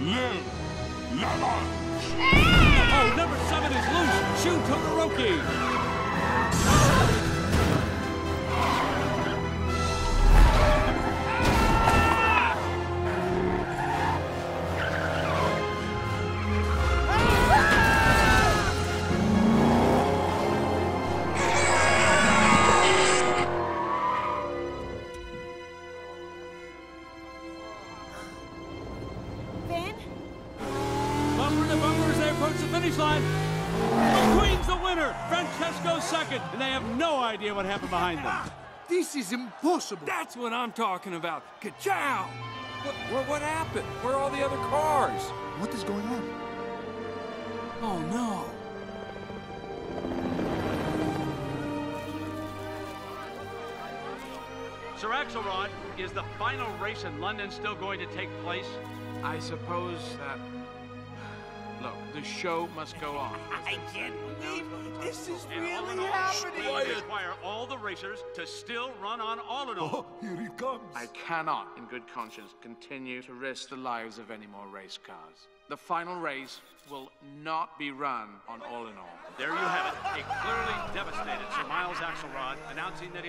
live. Lava! Ah! Oh, number seven is loose. Shun finish line. McQueen's the winner. Francesco's second, and they have no idea what happened behind them. This is impossible. That's what I'm talking about. Ka-chow! What, what, what happened? Where are all the other cars? What is going on? Oh, no. Sir Axelrod, is the final race in London still going to take place? I suppose that. Look, the show must go on. I can't believe this is And really all, happening. we require all the racers to still run on Allinol. Oh, here he comes. I cannot, in good conscience, continue to risk the lives of any more race cars. The final race will not be run on Allinol. There you have it. A clearly devastated Sir Miles Axelrod announcing that he